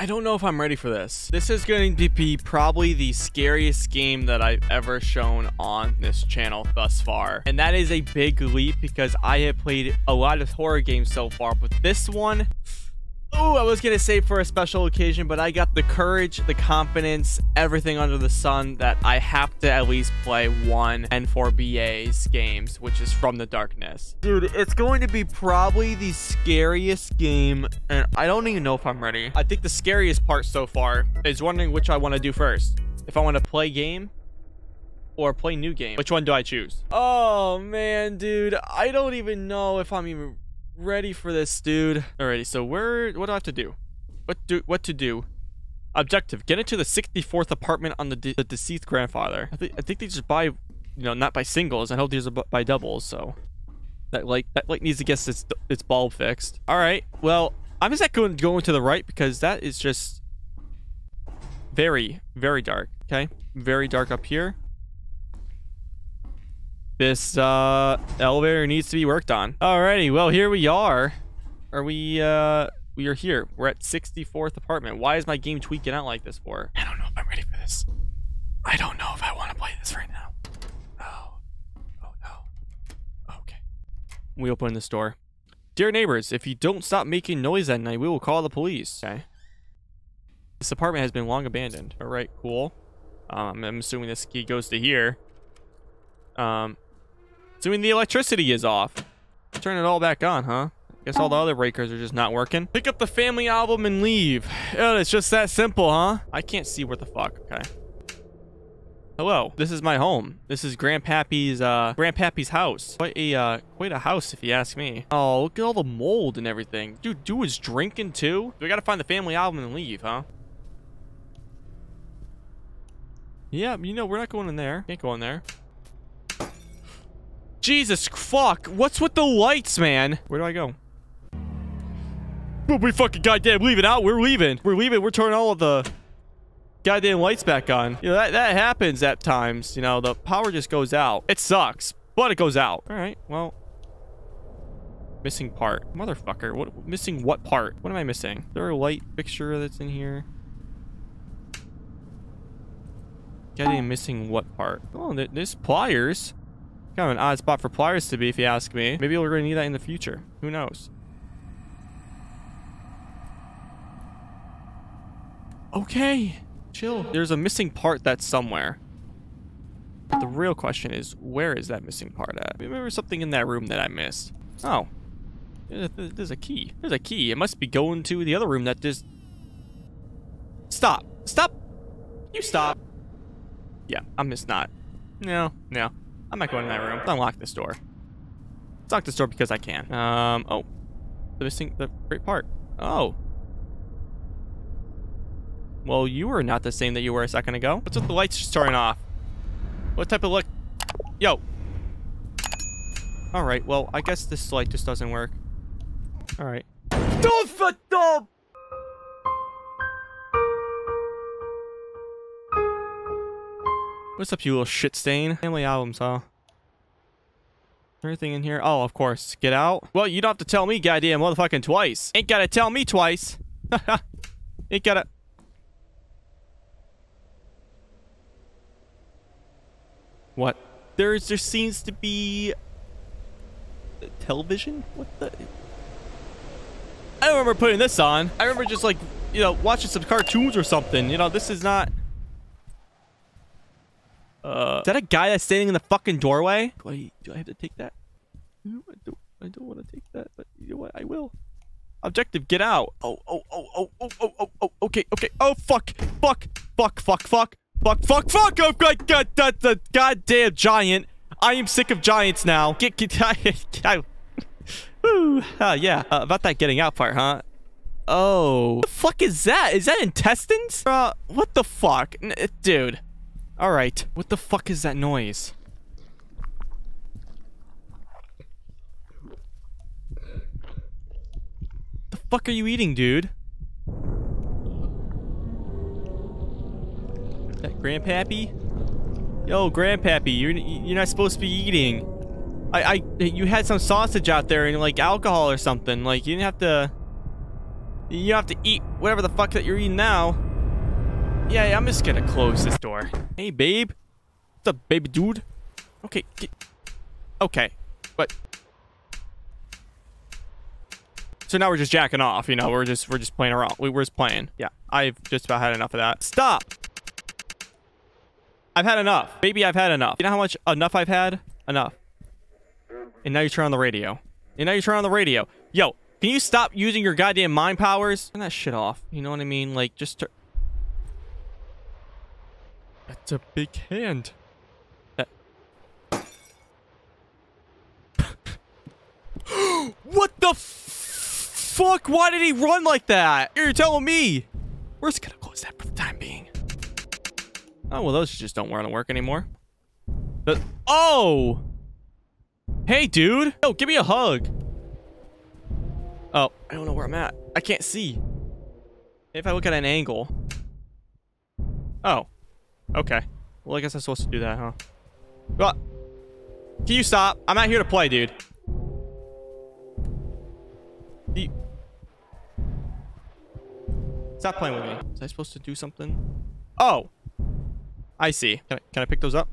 I don't know if I'm ready for this. This is going to be probably the scariest game that I've ever shown on this channel thus far. And that is a big leap because I have played a lot of horror games so far, but this one Oh, I was going to say for a special occasion, but I got the courage, the confidence, everything under the sun that I have to at least play one N4BA's games, which is From the Darkness. Dude, it's going to be probably the scariest game, and I don't even know if I'm ready. I think the scariest part so far is wondering which I want to do first. If I want to play game or play new game. Which one do I choose? Oh, man, dude. I don't even know if I'm even ready for this, dude. Alrighty, so where, what do I have to do? What do, what to do? Objective, get into the 64th apartment on the, de the deceased grandfather. I, th I think they just buy, you know, not by singles. I hope these are by doubles, so. That like that like needs to get its, its bulb fixed. Alright, well, I'm just going, going to the right because that is just very, very dark, okay? Very dark up here. This uh, elevator needs to be worked on. Alrighty, well, here we are. Are we, uh, we are here. We're at 64th apartment. Why is my game tweaking out like this for? I don't know if I'm ready for this. I don't know if I want to play this right now. Oh. Oh, no. Okay. We open this door. Dear neighbors, if you don't stop making noise at night, we will call the police. Okay. This apartment has been long abandoned. Alright, cool. Um, I'm assuming this key goes to here. Um, Assuming the electricity is off. Turn it all back on, huh? Guess all the other breakers are just not working. Pick up the family album and leave. Oh, it's just that simple, huh? I can't see where the fuck. Okay. Hello, this is my home. This is Grandpappy's, uh, Grandpappy's house. Quite a, uh, quite a house if you ask me. Oh, look at all the mold and everything. Dude, dude is drinking too? We gotta find the family album and leave, huh? Yeah, you know, we're not going in there. Can't go in there. Jesus fuck. What's with the lights, man? Where do I go? But we fucking goddamn leaving out. We're leaving. We're leaving. We're turning all of the goddamn lights back on. You know, that, that happens at times. You know, the power just goes out. It sucks, but it goes out. All right, well. Missing part. Motherfucker. What? Missing what part? What am I missing? Is there a light fixture that's in here? Goddamn missing what part? Oh, there's pliers. Kind of an odd spot for pliers to be, if you ask me. Maybe we're going to need that in the future. Who knows? Okay. Chill. There's a missing part that's somewhere. But the real question is, where is that missing part at? Maybe there's something in that room that I missed. Oh. There's a key. There's a key. It must be going to the other room that just... Stop. Stop. You stop. Yeah, I'm just not. No, no. I'm not going in that room. Unlock this door. Let's unlock this door because I can. Um, oh. The missing, the great part. Oh. Well, you were not the same that you were a second ago. What's with the lights just turning off? What type of look? Yo. Alright, well, I guess this light just doesn't work. Alright. Don't What's up, you little shit stain? Family albums, huh? Anything in here? Oh, of course. Get out? Well, you don't have to tell me goddamn motherfucking twice. Ain't gotta tell me twice. Ain't gotta... What? There's, there seems to be... Uh, television? What the... I remember putting this on. I remember just like, you know, watching some cartoons or something. You know, this is not... Uh, is that a guy that's standing in the fucking doorway? Do I, do I have to take that? No, I don't, I don't want to take that, but you know what? I will. Objective, get out. Oh, oh, oh, oh, oh, oh, oh, oh, okay, okay. Oh, fuck, fuck, fuck, fuck, fuck, fuck, fuck, fuck. Oh, god, god, that, the goddamn giant. I am sick of giants now. Get, get, I, Woo. Uh, yeah, uh, about that getting out part, huh? Oh. What the fuck is that? Is that intestines? Uh, what the fuck? N dude. Alright. What the fuck is that noise? The fuck are you eating, dude? That Grandpappy? Yo, Grandpappy, you're you're not supposed to be eating. I I you had some sausage out there and like alcohol or something. Like you didn't have to. You have to eat whatever the fuck that you're eating now. Yeah, yeah I'm just gonna close this door. Hey, babe. What's up, baby dude? Okay. Get... Okay. But... So now we're just jacking off, you know, we're just we're just playing around. We were just playing. Yeah, I've just about had enough of that. Stop! I've had enough. Baby, I've had enough. You know how much enough I've had? Enough. And now you turn on the radio. And now you turn on the radio. Yo, can you stop using your goddamn mind powers? Turn that shit off. You know what I mean? Like, just turn... That's a big hand. That... Uh. what the fuck? Why did he run like that? You're telling me. We're just gonna close that for the time being. Oh, well, those just don't want to work anymore. But, oh! Hey, dude! Yo, give me a hug! Oh, I don't know where I'm at. I can't see. If I look at an angle. Oh. Okay. Well, I guess I'm supposed to do that, huh? What? Can you stop? I'm not here to play, dude. You... Stop playing with me. Was I supposed to do something? Oh! I see. Can I, can I pick those up?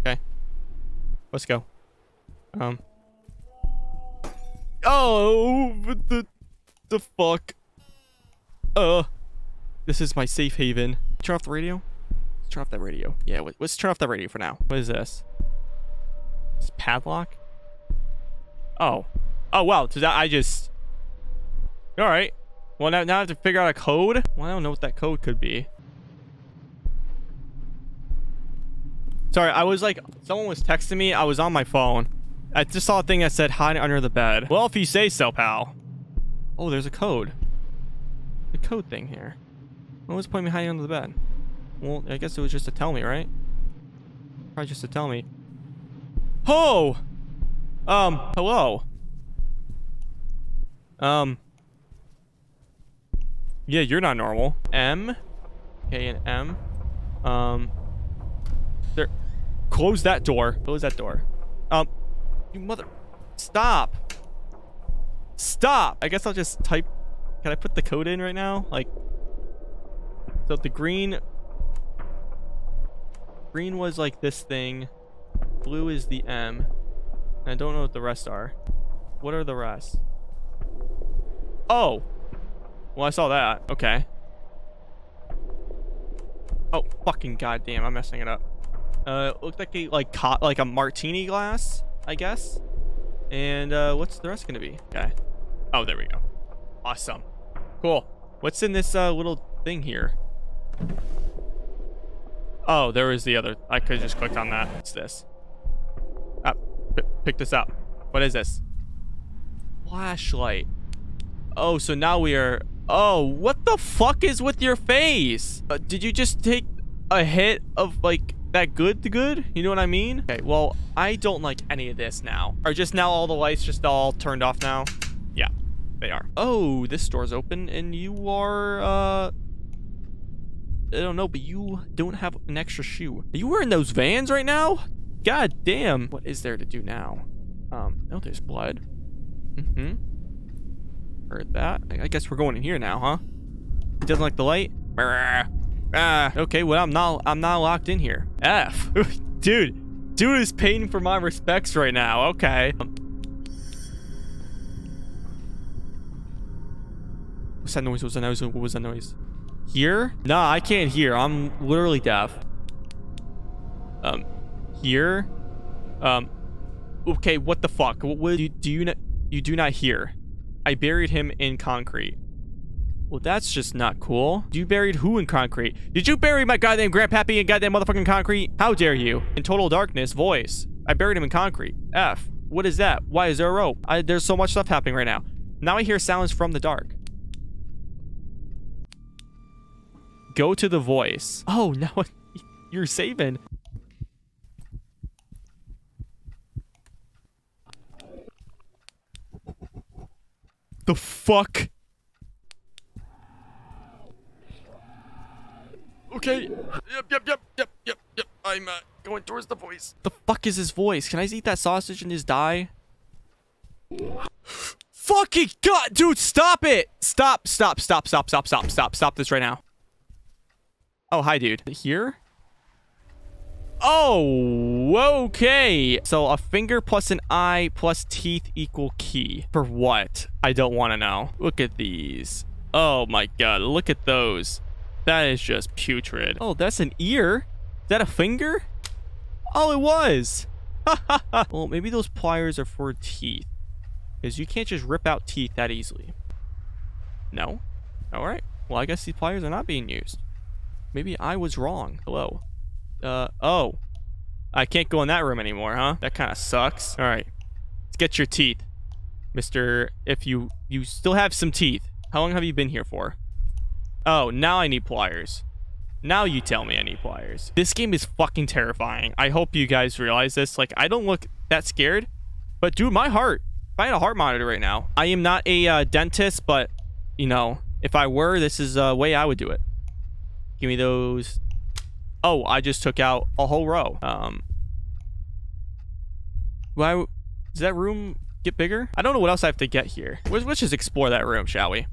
Okay. Let's go. Um. Oh, the, the fuck? Uh. This is my safe haven. Turn off the radio? Turn off that radio. Yeah, let's turn off that radio for now. What is this? This padlock? Oh. Oh, wow. So that I just... Alright. Well, now, now I have to figure out a code? Well, I don't know what that code could be. Sorry, I was like, someone was texting me. I was on my phone. I just saw a thing that said hide under the bed. Well, if you say so, pal. Oh, there's a code. The code thing here. What was point me hiding under the bed? Well, I guess it was just to tell me, right? Probably just to tell me. Oh! Um, hello. Um. Yeah, you're not normal. M. K and M. Um. There. Close that door. Close that door. Um. You mother... Stop! Stop! I guess I'll just type... Can I put the code in right now? Like... So the green... Green was like this thing. Blue is the M. And I don't know what the rest are. What are the rest? Oh! Well, I saw that. Okay. Oh, fucking goddamn. I'm messing it up. Uh, it looked like a, like, like a martini glass. I guess. And uh, what's the rest to be? Okay. Oh, there we go. Awesome. Cool. What's in this uh, little thing here? Oh, there is the other. I could just clicked on that. What's this? Ah, pick this up. What is this? Flashlight. Oh, so now we are... Oh, what the fuck is with your face? Uh, did you just take a hit of, like, that good to good? You know what I mean? Okay, well, I don't like any of this now. Are just now all the lights just all turned off now? Yeah, they are. Oh, this door's open and you are, uh... I don't know, but you don't have an extra shoe. Are you wearing those Vans right now? God damn. What is there to do now? Um, oh, there's blood. Mm-hmm. Heard that. I guess we're going in here now, huh? He doesn't like the light? Ah, okay, well, I'm not, I'm not locked in here. F. Dude, dude is paying for my respects right now. Okay. What's that noise? What's that noise? What was that noise? Here? Nah, I can't hear. I'm literally deaf. Um, here? Um, okay, what the fuck? What, what do you, do you not, you do not hear? I buried him in concrete. Well, that's just not cool. You buried who in concrete? Did you bury my goddamn grandpappy in goddamn motherfucking concrete? How dare you? In total darkness, voice. I buried him in concrete. F. What is that? Why is there a rope? I, there's so much stuff happening right now. Now I hear sounds from the dark. Go to the voice. Oh, no. You're saving. The fuck? Okay. Yep, yep, yep, yep, yep, yep. I'm uh, going towards the voice. The fuck is his voice? Can I eat that sausage and just die? fucking god, dude, stop it. Stop, stop, stop, stop, stop, stop, stop, stop this right now. Oh, hi, dude. Here? Oh, okay. So a finger plus an eye plus teeth equal key. For what? I don't want to know. Look at these. Oh my god, look at those. That is just putrid. Oh, that's an ear? Is that a finger? Oh, it was. well, maybe those pliers are for teeth. Because you can't just rip out teeth that easily. No? Alright. Well, I guess these pliers are not being used. Maybe I was wrong. Hello. Uh, oh. I can't go in that room anymore, huh? That kind of sucks. Alright. Let's get your teeth. Mister, if you, you still have some teeth. How long have you been here for? Oh, now I need pliers. Now you tell me I need pliers. This game is fucking terrifying. I hope you guys realize this. Like, I don't look that scared. But dude, my heart if I had a heart monitor right now, I am not a uh, dentist, but, you know, if I were, this is a way I would do it. Give me those. Oh, I just took out a whole row. Um, why does that room get bigger? I don't know what else I have to get here. Let's, let's just explore that room, shall we?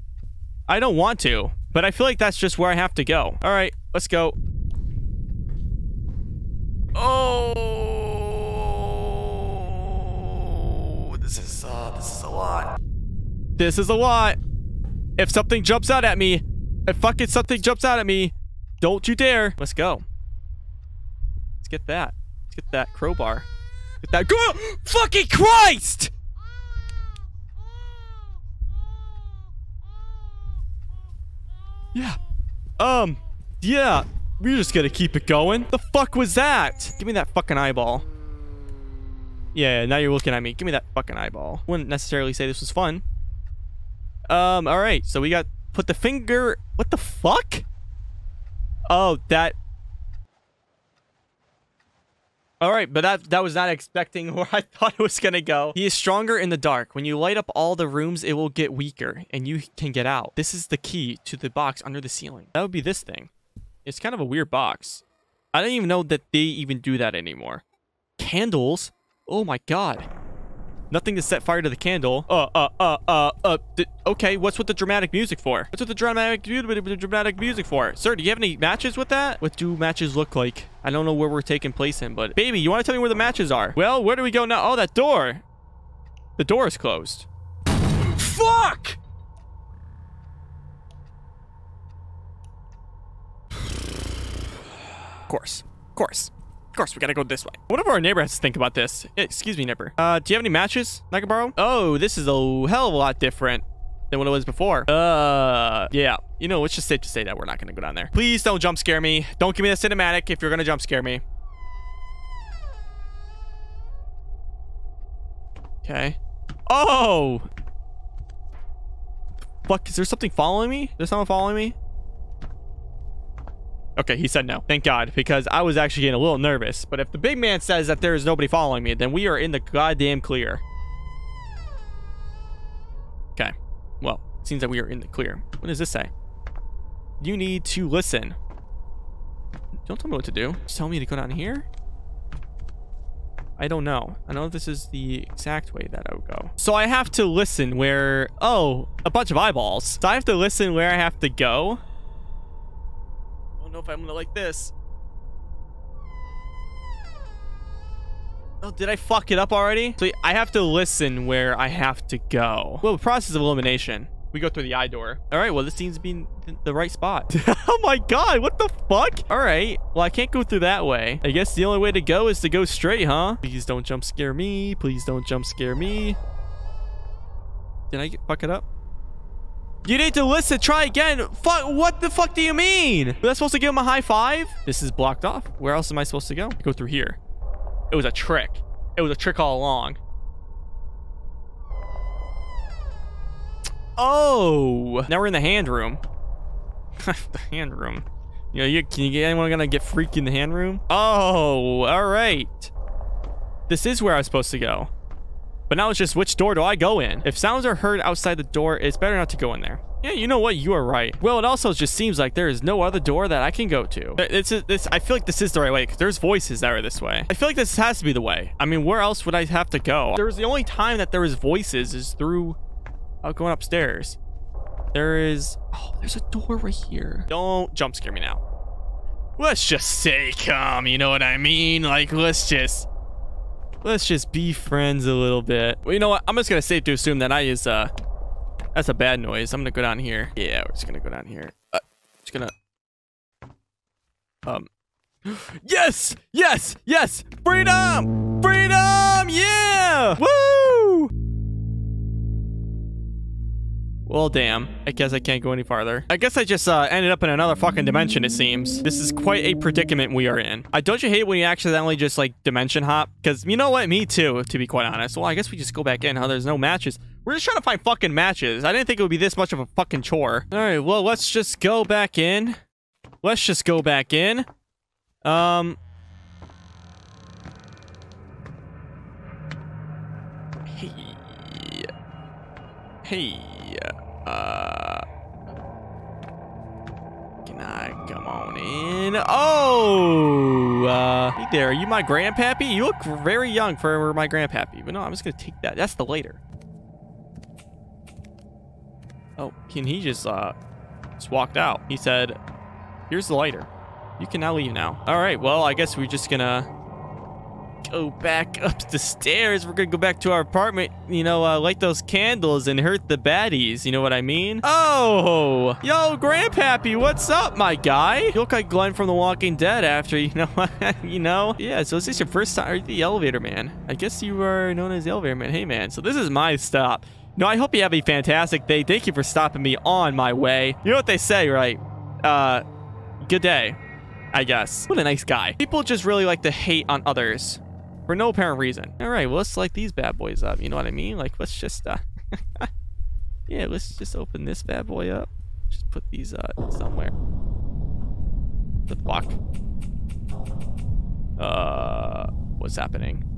I don't want to, but I feel like that's just where I have to go. All right, let's go. Oh. This is, uh, this is a lot. This is a lot. If something jumps out at me, if fucking something jumps out at me, don't you dare. Let's go. Let's get that. Let's get that crowbar. Get that. Go! Fucking Christ! Yeah. Um, yeah. We're just gonna keep it going. The fuck was that? Give me that fucking eyeball. Yeah, now you're looking at me. Give me that fucking eyeball. Wouldn't necessarily say this was fun. Um, alright. So we got... Put the finger... What the fuck? Oh, that... Alright, but that that was not expecting where I thought it was gonna go. He is stronger in the dark. When you light up all the rooms, it will get weaker, and you can get out. This is the key to the box under the ceiling. That would be this thing. It's kind of a weird box. I don't even know that they even do that anymore. Candles? Oh my god. Nothing to set fire to the candle. Uh, uh, uh, uh, uh. okay, what's with the dramatic music for? What's with the dramatic, dramatic music for? Sir, do you have any matches with that? What do matches look like? I don't know where we're taking place in, but... Baby, you want to tell me where the matches are? Well, where do we go now? Oh, that door. The door is closed. Fuck! Of course. Of course. Of course, we gotta go this way. What if our neighbor has to think about this? Excuse me, neighbor. Uh, do you have any matches I can borrow? Oh, this is a hell of a lot different than what it was before. Uh, yeah. You know, it's just safe to say that we're not gonna go down there. Please don't jump scare me. Don't give me the cinematic if you're gonna jump scare me. Okay. Oh! Fuck, is there something following me? Is there someone following me? Okay, he said no. Thank God, because I was actually getting a little nervous. But if the big man says that there is nobody following me, then we are in the goddamn clear. Okay. Well, it seems that we are in the clear. What does this say? You need to listen. Don't tell me what to do. Just tell me to go down here? I don't know. I know this is the exact way that I would go. So I have to listen where... Oh, a bunch of eyeballs. So I have to listen where I have to go don't know if I'm gonna like this. Oh, did I fuck it up already? So I have to listen where I have to go. Well, process of elimination. We go through the eye door. All right, well, this seems to be the right spot. oh my god, what the fuck? All right, well, I can't go through that way. I guess the only way to go is to go straight, huh? Please don't jump scare me. Please don't jump scare me. Did I fuck it up? You need to listen. Try again. Fuck. What the fuck do you mean? Was I supposed to give him a high five? This is blocked off. Where else am I supposed to go? Go through here. It was a trick. It was a trick all along. Oh. Now we're in the hand room. the hand room. You know, you, can you get anyone gonna get freaked in the hand room? Oh, all right. This is where I was supposed to go. But now it's just which door do I go in? If sounds are heard outside the door, it's better not to go in there. Yeah, you know what? You are right. Well, it also just seems like there is no other door that I can go to. It's this. I feel like this is the right way because there's voices that are this way. I feel like this has to be the way. I mean, where else would I have to go? There's the only time that there is voices is through Oh, going upstairs. There is... Oh, there's a door right here. Don't jump scare me now. Let's just stay calm, you know what I mean? Like, let's just... Let's just be friends a little bit. Well, you know what? I'm just gonna safe to assume that I is, uh... That's a bad noise. I'm gonna go down here. Yeah, we're just gonna go down here. Uh, just gonna... Um... Yes! Yes! Yes! Freedom! Freedom! Yeah! Woo! Well, damn. I guess I can't go any farther. I guess I just uh, ended up in another fucking dimension, it seems. This is quite a predicament we are in. I don't you hate when you accidentally just, like, dimension hop? Because, you know what? Me too, to be quite honest. Well, I guess we just go back in, huh? There's no matches. We're just trying to find fucking matches. I didn't think it would be this much of a fucking chore. All right, well, let's just go back in. Let's just go back in. Um. Hey. Hey. Uh. Can I come on in? Oh! Uh, hey there, are you my grandpappy? You look very young for my grandpappy. But no, I'm just gonna take that. That's the later. Oh, can he just, uh, just walked out. He said, here's the lighter. You can now leave now. All right, well, I guess we're just gonna go back up the stairs. We're gonna go back to our apartment, you know, uh, light those candles and hurt the baddies. You know what I mean? Oh, yo, Grandpappy, what's up, my guy? You look like Glenn from The Walking Dead after, you know, you know? Yeah, so is this your first time? Are you the elevator man? I guess you are known as the elevator man. Hey, man, so this is my stop. No, I hope you have a fantastic day. Thank you for stopping me on my way. You know what they say, right? Uh, good day, I guess. What a nice guy. People just really like to hate on others for no apparent reason. All right, well, let's light these bad boys up. You know what I mean? Like, let's just, uh, yeah, let's just open this bad boy up. Just put these, uh, somewhere. The fuck? Uh, what's happening?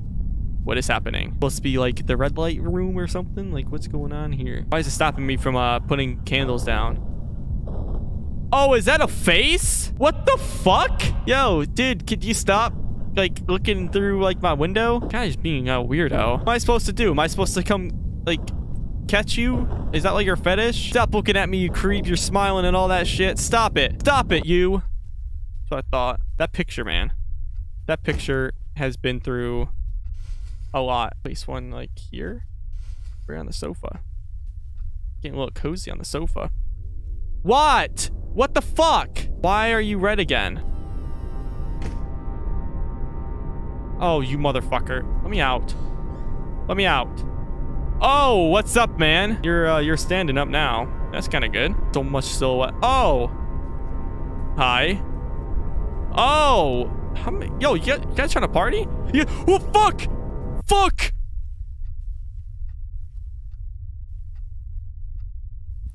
What is happening? To be like the red light room or something? Like what's going on here? Why is it stopping me from uh putting candles down? Oh, is that a face? What the fuck? Yo, dude, could you stop like looking through like my window? Guy's being a weirdo. What am I supposed to do? Am I supposed to come like catch you? Is that like your fetish? Stop looking at me, you creep. You're smiling and all that shit. Stop it. Stop it, you. That's what I thought. That picture, man. That picture has been through a lot. Place one like here. Right on the sofa. Getting a little cozy on the sofa. What? What the fuck? Why are you red again? Oh, you motherfucker. Let me out. Let me out. Oh, what's up, man? You're uh, you're standing up now. That's kind of good. So much silhouette. Oh. Hi. Oh. How many? Yo, you guys, you guys trying to party? Yeah. Oh, fuck. Fuck!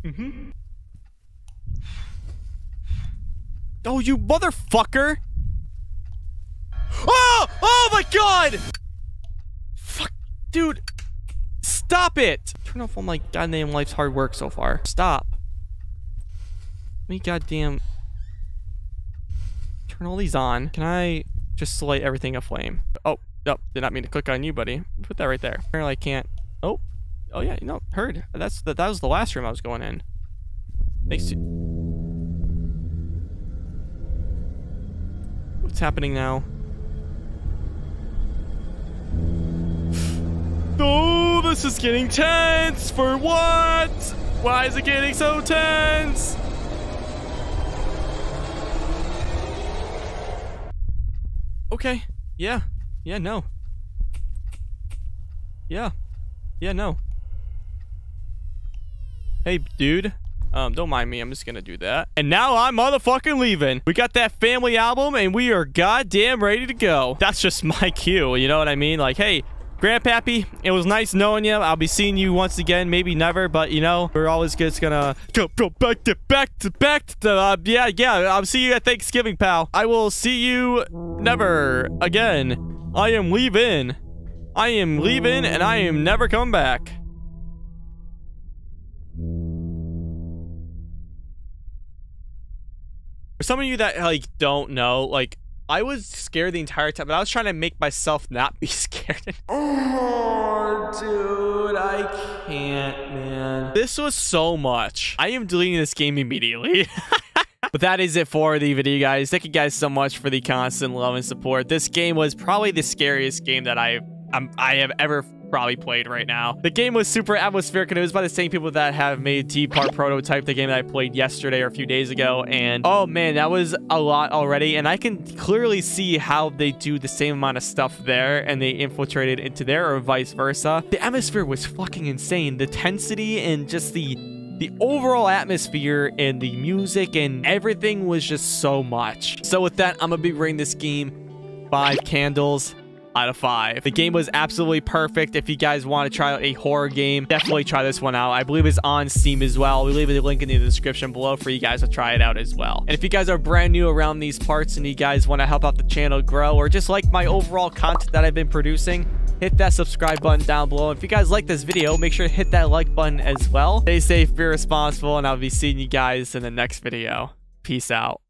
Mm-hmm. Oh, you motherfucker! Oh! Oh my god! Fuck, dude. Stop it! Turn off all my goddamn life's hard work so far. Stop. Let me goddamn... Turn all these on. Can I just light everything aflame? Oh, Oh, did not mean to click on you, buddy. Put that right there. Apparently I can't. Oh. Oh, yeah. No, heard. That's the, That was the last room I was going in. Thanks to... What's happening now? Oh, this is getting tense! For what? Why is it getting so tense? Okay. Yeah. Yeah, no. Yeah. Yeah, no. Hey, dude. Um, don't mind me. I'm just gonna do that. And now I'm motherfucking leaving. We got that family album, and we are goddamn ready to go. That's just my cue. You know what I mean? Like, hey, Grandpappy, it was nice knowing you. I'll be seeing you once again, maybe never, but you know, we're always just gonna go, go back to back to back to uh, yeah, yeah. I'll see you at Thanksgiving, pal. I will see you never again. I am leaving. I am leaving and I am never coming back. For some of you that like don't know, like I was scared the entire time, but I was trying to make myself not be scared. oh, dude, I can't, man. This was so much. I am deleting this game immediately. But that is it for the video, guys. Thank you guys so much for the constant love and support. This game was probably the scariest game that I I'm, I have ever probably played right now. The game was super atmospheric and it was by the same people that have made Deppart Prototype, the game that I played yesterday or a few days ago. And oh man, that was a lot already. And I can clearly see how they do the same amount of stuff there and they infiltrated into there or vice versa. The atmosphere was fucking insane. The tensity and just the the overall atmosphere and the music and everything was just so much. So with that, I'm gonna be rating this game five candles out of five. The game was absolutely perfect. If you guys want to try out a horror game, definitely try this one out. I believe it's on Steam as well. We leave a link in the description below for you guys to try it out as well. And if you guys are brand new around these parts and you guys want to help out the channel grow or just like my overall content that I've been producing, hit that subscribe button down below. If you guys like this video, make sure to hit that like button as well. Stay safe, be responsible, and I'll be seeing you guys in the next video. Peace out.